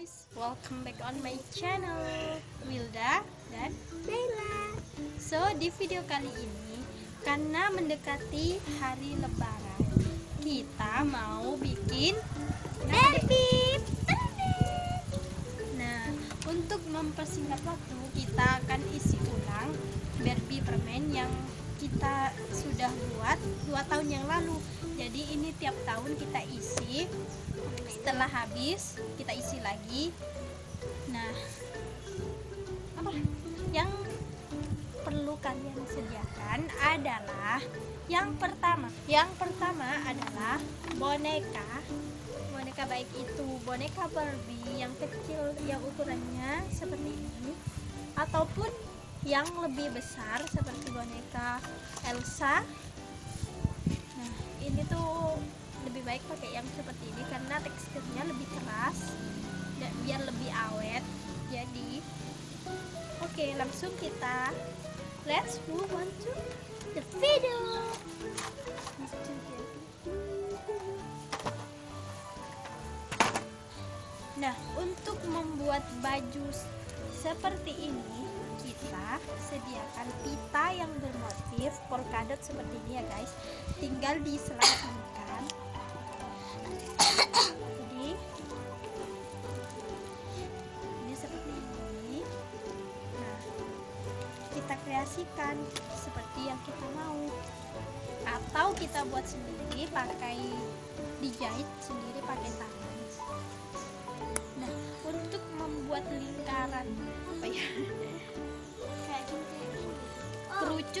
guys, welcome back on my channel Wilda dan Bella. So di video kali ini karena mendekati hari lebaran kita mau bikin Baby. Nah untuk mempersingkat waktu kita akan isi ulang Barbie permen yang kita sudah buat dua tahun yang lalu. Jadi ini tiap tahun kita isi. Setelah habis kita isi lagi. Nah apa yang perlu kalian sediakan adalah yang pertama yang pertama adalah boneka. Boneka baik itu boneka Barbie yang kecil yang ukurannya seperti ini ataupun yang lebih besar seperti boneka Elsa. Nah ini tuh lebih baik pakai yang seperti ini karena teksturnya lebih keras dan biar lebih awet. Jadi oke langsung kita let's move on to the video. Nah, untuk membuat baju seperti ini, kita sediakan pita yang bermotif polkadot seperti ini ya guys. Tinggal diselapkan. Jadi, ini seperti ini. Nah, kita kreasikan seperti yang kita mau. Atau kita buat sendiri pakai dijahit sendiri pakai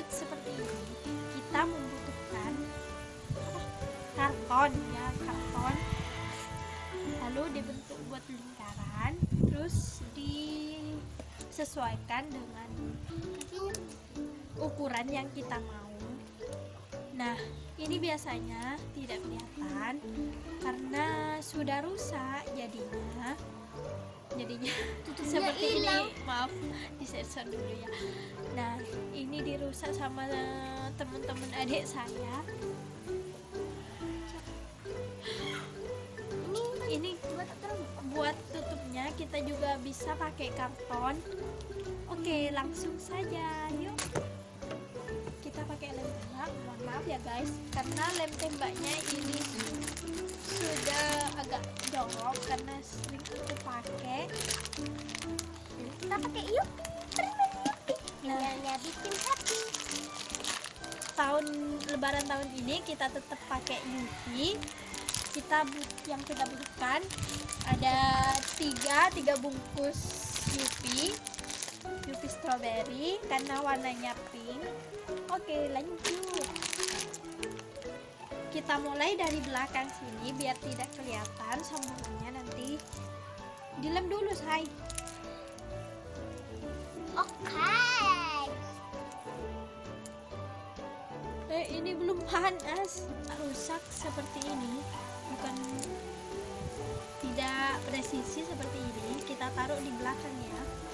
kerucut seperti ini, kita membutuhkan karton ya, karton. Lalu dibentuk buat lingkaran, terus disesuaikan dengan ukuran yang kita mau. Nah, ini biasanya tidak kelihatan karena sudah rusak jadinya. Jadinya seperti hilang. ini. Maaf, disensor dulu ya. Nah, ini dirusak sama teman-teman adik saya. Ini Ini buat tutupnya kita juga bisa pakai karton. Oke, langsung saja. Yuk. Kita pakai lem tembak. Mohon maaf ya guys, karena lem tembaknya ini sudah agak jorok karena sering aku pakai. Kita pakai yuk. Nah, Tinggalnya bikin happy. tahun lebaran tahun ini kita tetap pakai Yuki kita yang kita butuhkan ada tiga tiga bungkus Yupi Yupi strawberry karena warnanya pink oke lanjut. Kita mulai dari belakang sini biar tidak kelihatan sambungannya nanti. Dilem dulu say Oke. Eh, ini belum panas. Rusak seperti ini. Bukan tidak presisi seperti ini. Kita taruh di belakang ya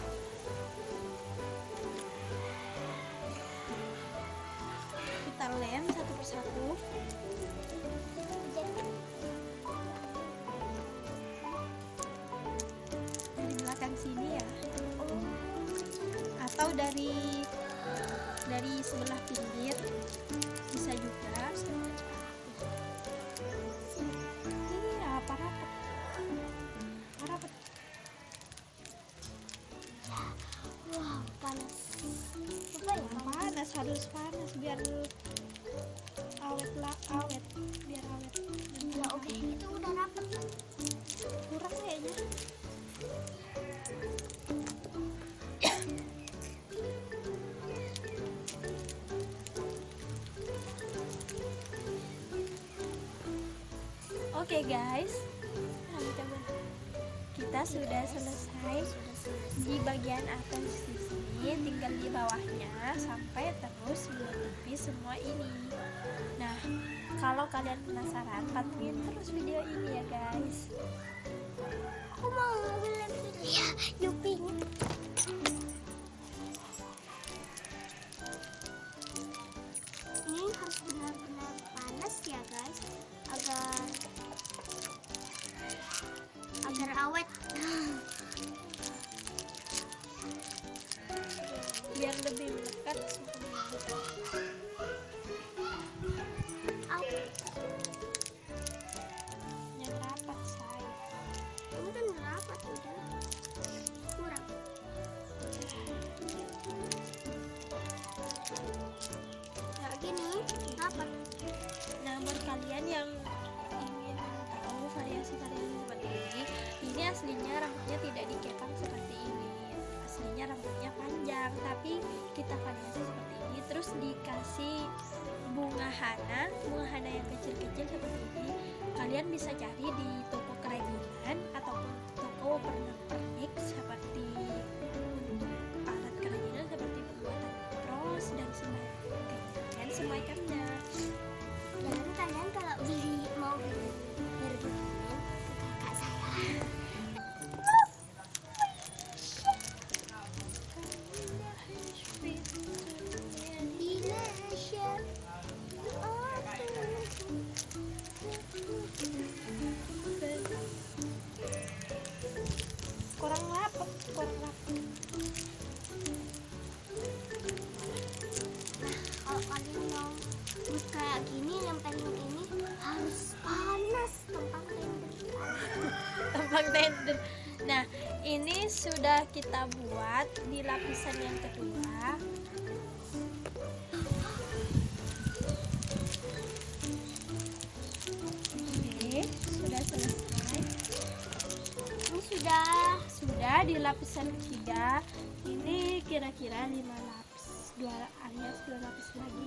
satu. Dari belakang sini ya. Atau dari dari sebelah pinggir. Bisa juga. Iya Wow, panas. Ya? Panas harus panas biar awet lah awet biar awet Ya udah, itu udah rapet. kurang kayaknya Oke guys, Nah, coba. kita sudah selesai di bagian atas sini, tinggal di bawahnya sampai terus menutupi semua ini. Nah, kalau kalian penasaran, pantengin terus video ini ya guys. Aku mau ngelem dulu ya. Variasi seperti ini. Terus dikasih bunga hana, bunga hana yang kecil-kecil seperti ini. Kalian bisa cari di toko sudah kita buat di lapisan yang kedua. Oke sudah selesai. Ini sudah. Sudah di lapisan ketiga. Ini kira-kira lima lapis dua alias dua lapis lagi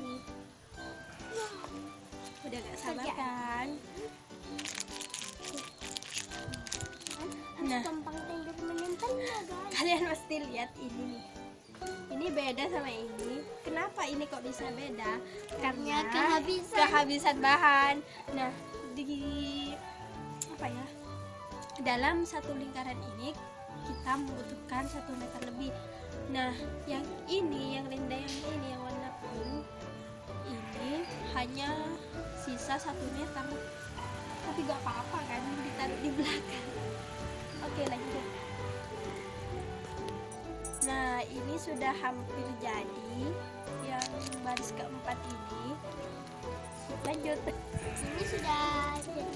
pasti lihat ini. Nih ini beda sama ini. Kenapa ini kok bisa beda? Karena kehabisan. kehabisan bahan. Nah di apa ya? Dalam satu lingkaran ini kita membutuhkan satu meter lebih. Nah yang ini yang linda yang ini yang warna pink ini hanya sisa satu meter. Tapi gak apa-apa kan ditaruh di belakang. Oke lanjut Ini sudah hampir jadi yang baris keempat ini. Lanjut, ini sudah jadi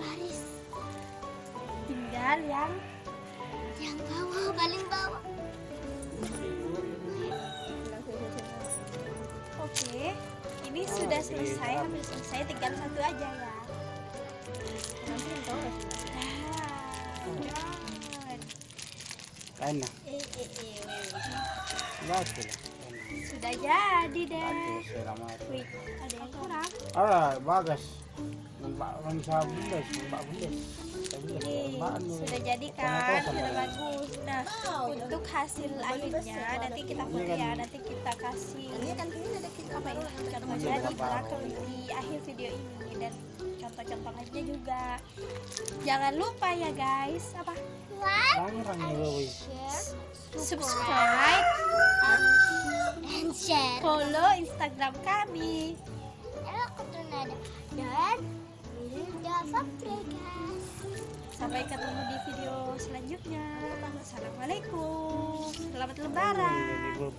baris tinggal yang yang bawah paling bawah oke. Ini sudah selesai, hampir selesai, tinggal satu aja ya. Nah, jangan. Enak, bagus lah. Sudah jadi deh. Bagus, ada yang kurang. Ah, bagus. Nampak orang bulas, nampak bulas. Anu. sudah jadi kan, sudah bagus. Nah, untuk hasil akhirnya nanti kita foto ya, nanti kita kasih apa ya, contohnya di belakang di akhir video ini dan contoh-contoh lainnya juga. Jangan lupa ya guys, apa like subscribe, and share follow Instagram kami. Dan Sampai ketemu di video selanjutnya. Assalamualaikum, selamat lebaran.